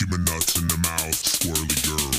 Skimming nuts in the mouth, swirly girl.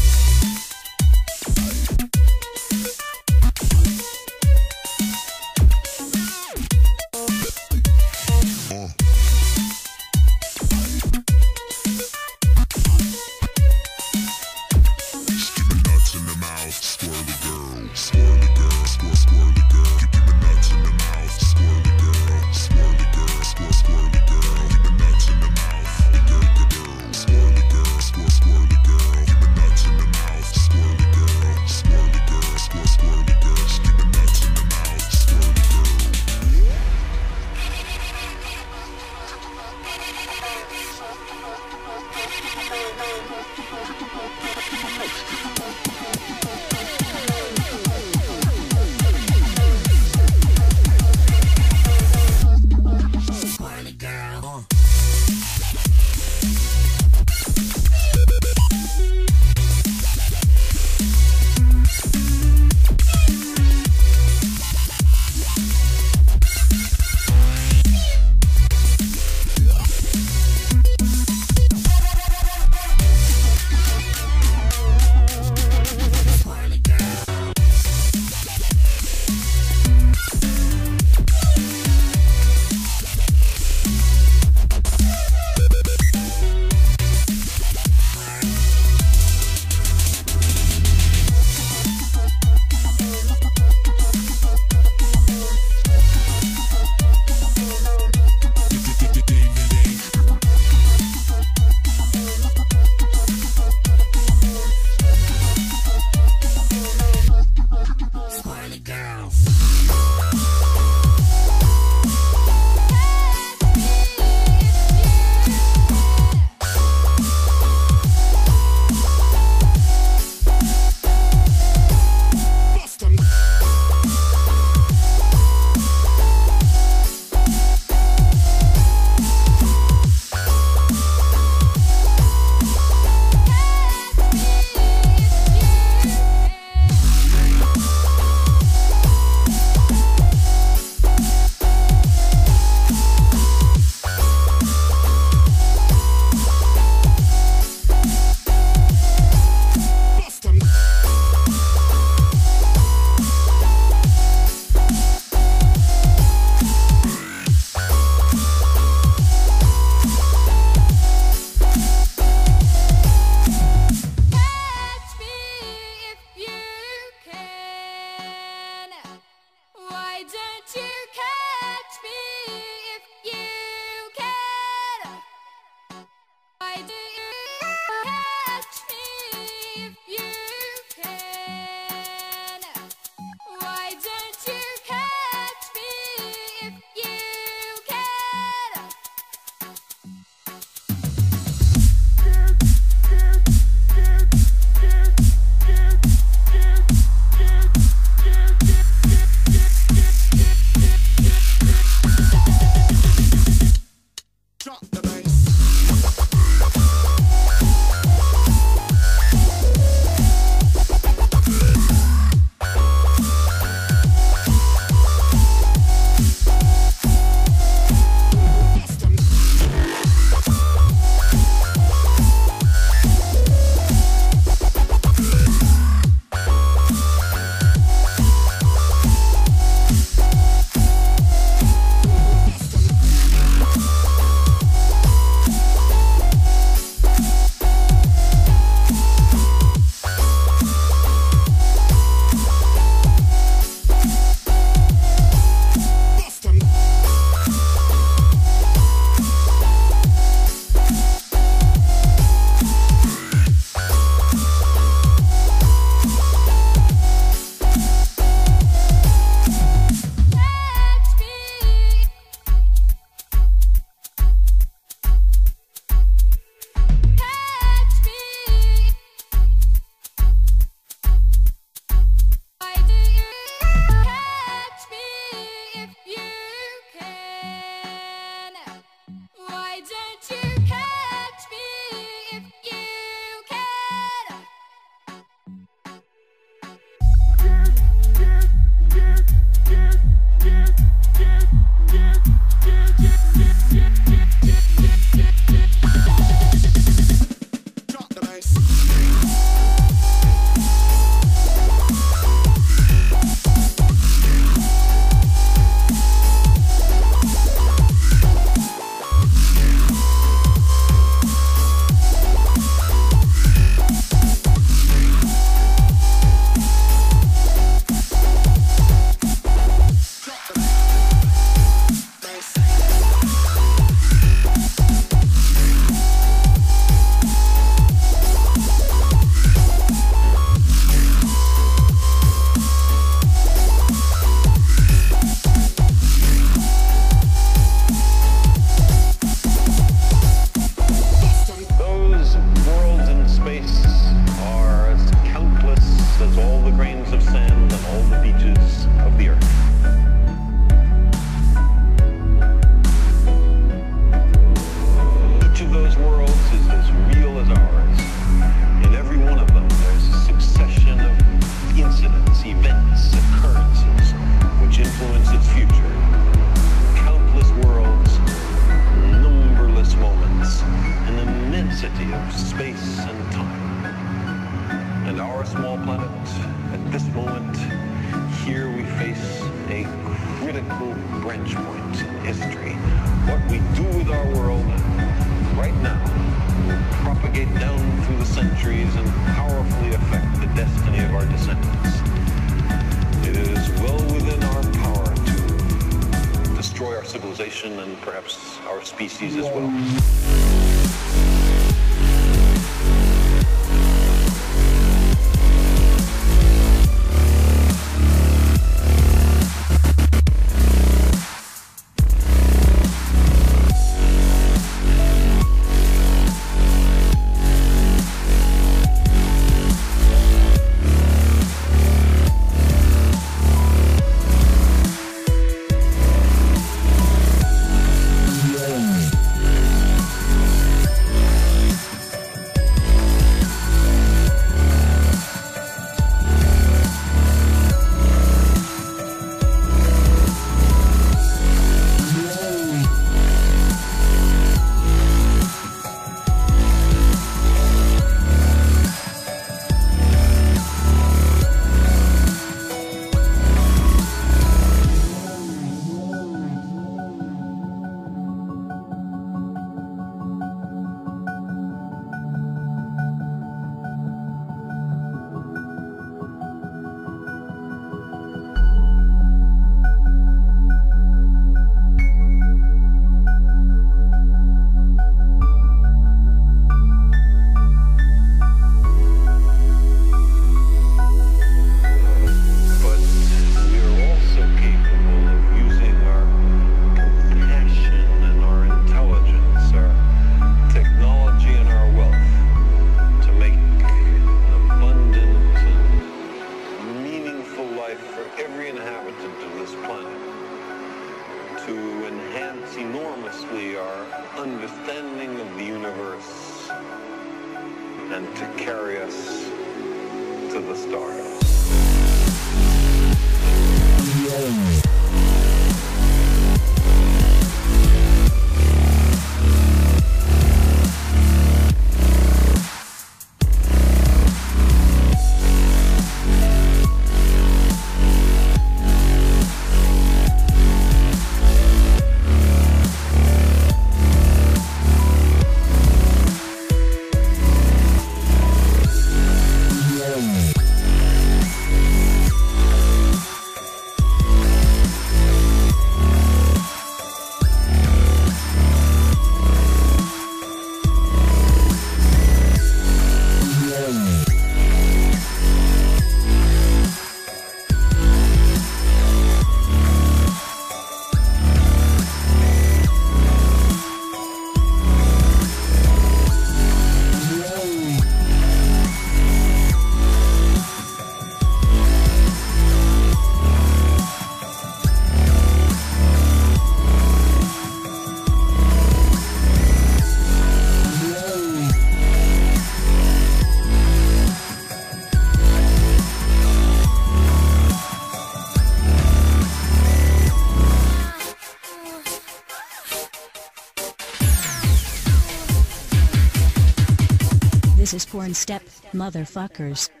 Step, motherfuckers.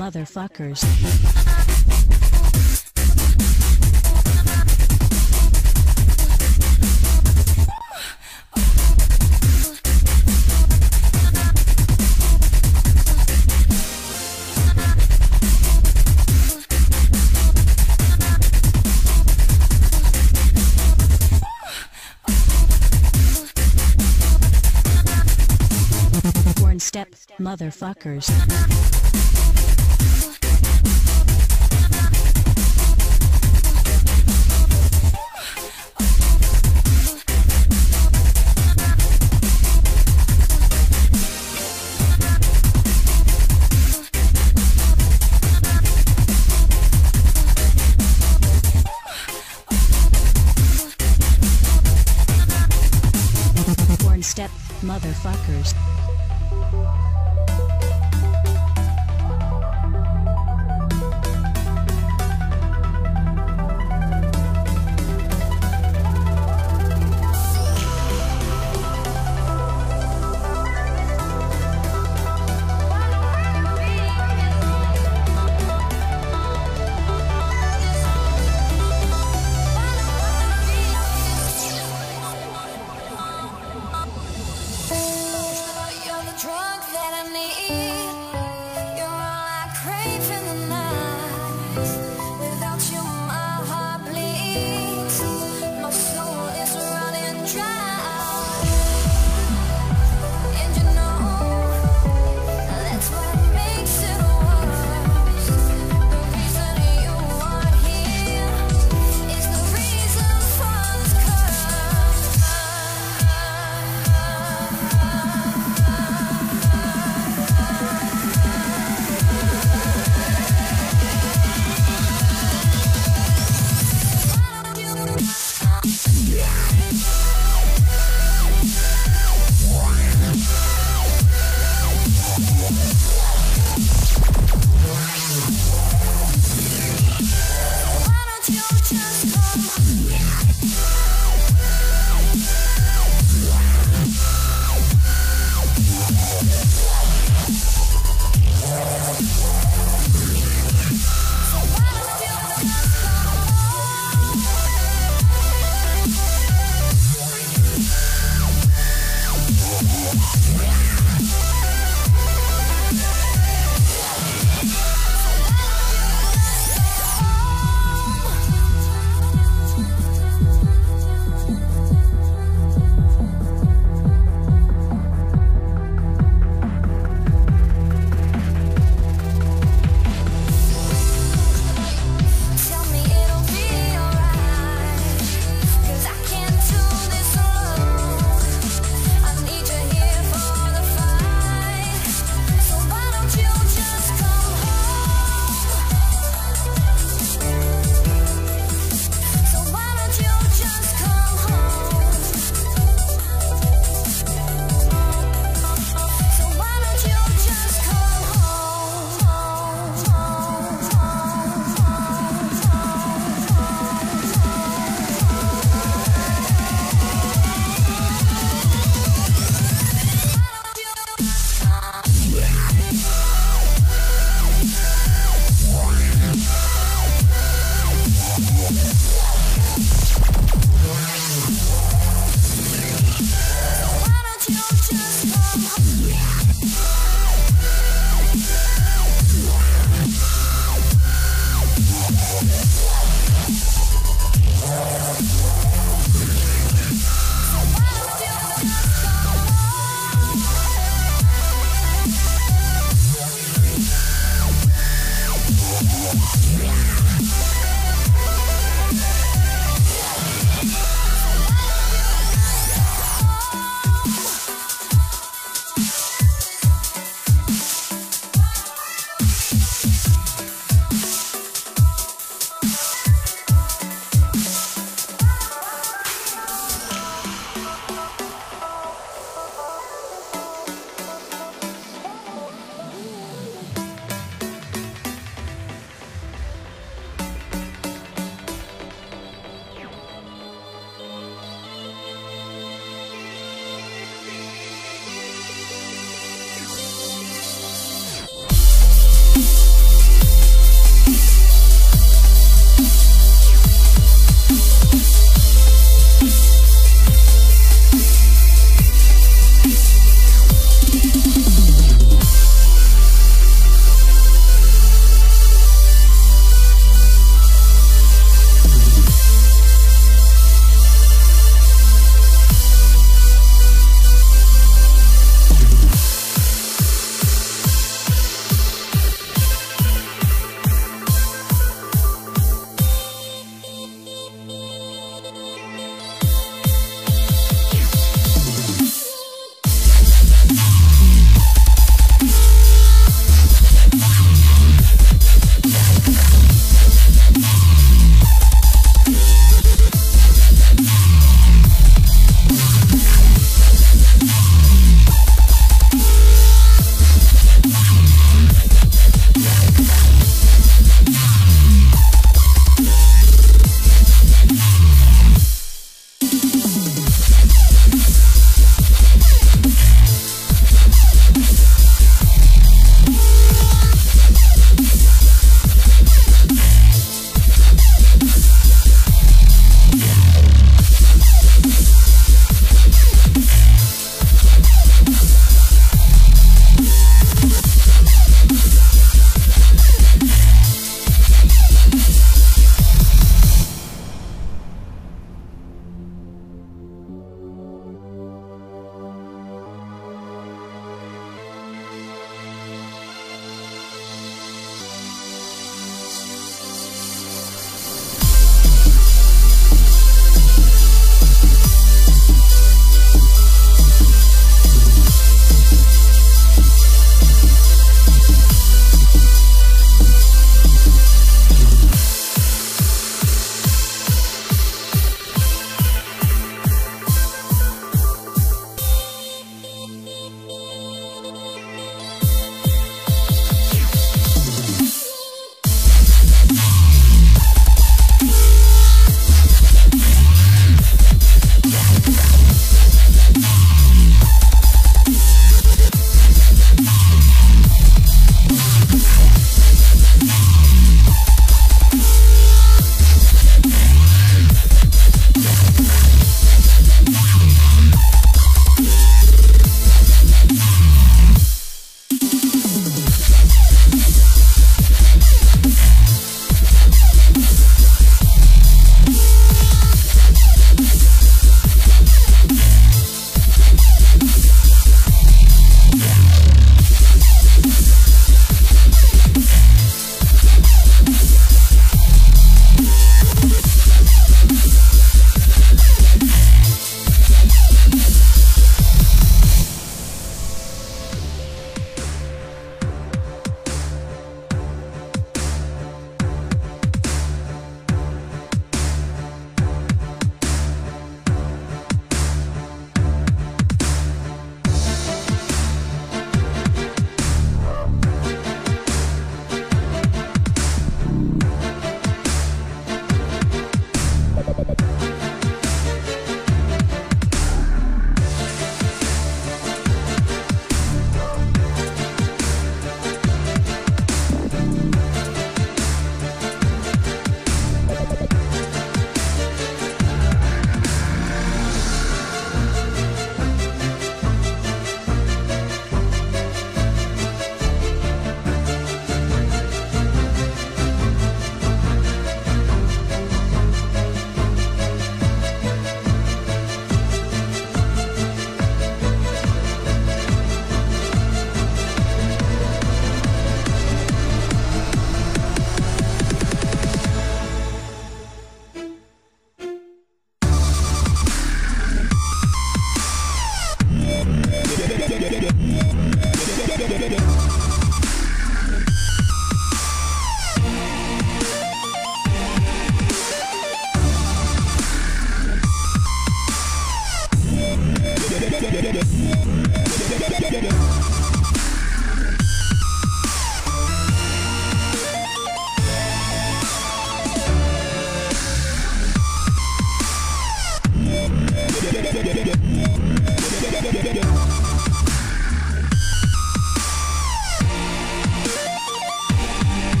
Motherfuckers. Step motherfuckers.